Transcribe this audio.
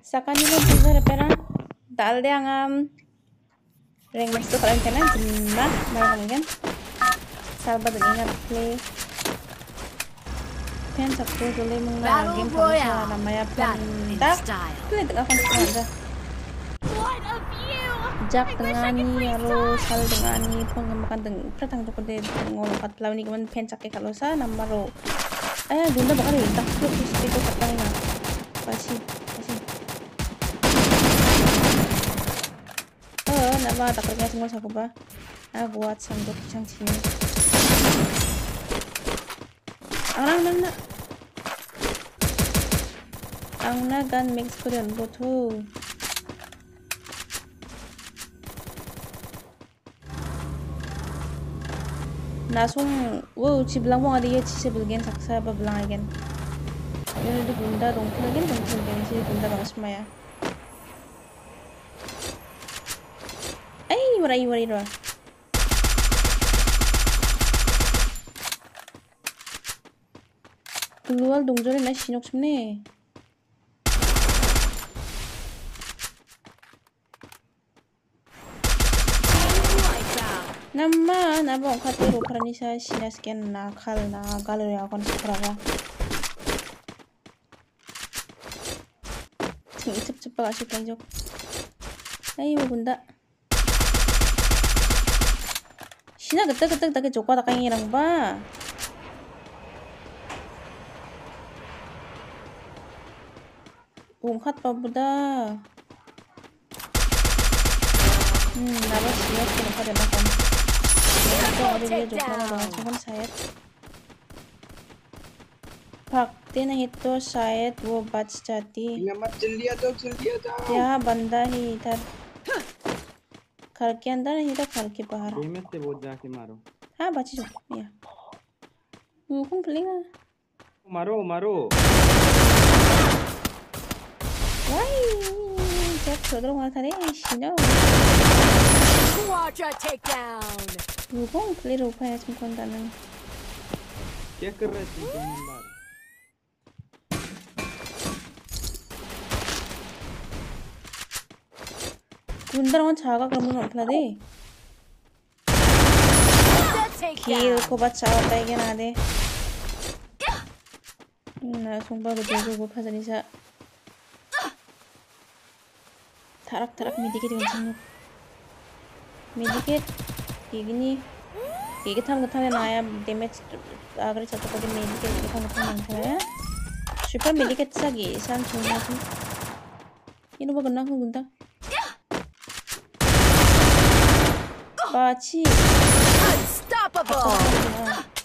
Sakani lo bisa repera. Dal deh angam. Ring mas tuh kalian kena jemma barang kan. Salba dengan play. Pen sakto dulu Battle game kamu sa in pen. style. Play tengah kan aja. Dengan could ni time. sal dengan ni pengemakan deng pratang to kode ngol kat law ni kaman pen chakke kalau sa namaro. Ay gunda bakal rin tak ko itu na. Oh, nama tak kerja semua sa ko ba? Ah, buat sanggup siyang sini. Ang lang lang na. Ang nagan mix ko rin buto. Nasung, wow, si bilang mo nga diya si sebilgen saksa ba bilang again. Yun itu bunda dong, lagi dong sebilgen si bunda bang semaya. Ay, waray waray doa. Keluar dong jore na sinok semne. Lights out. Naman, abang katero para ni sa sinasken na kal asip lang joke. Ay, Sina gata gata gata jokwa ta kaing irang ba? Ungkat pa buda. Hmm, nabas siya kinuha na kan. Ito ada dia jokwa na dengan sa sayat. भक्ति नहीं तो शायद वो बच जाती मत जल्दी आ जाओ जल्दी आ जाओ यहाँ बंदा ही इधर घर के अंदर नहीं तो घर के बाहर। में से वो जाके मारो। हाँ बची जो या। वो कौन मारो मारो। वाई जब छोड़ वहाँ था रे शिनो Quadra takedown. वो कौन खेले है इसमें कौन दाना क्या कर रहे थे तुम नंबर 군다랑은 자가 그러면 어떡하지? 길 고바 차와 빼게 나대 나 송바로 들고 파자니사 타락 타락 미디게리 괜찮노 미디게 이기니 이게 타는 거 타면 나야 데메지 아 그래 저도 거기 미디게 이게 타는 거 타면 돼 슈퍼 미디게 차기 산 좋은 거지 이놈아 건나 흥분다 霸气。Unstoppable。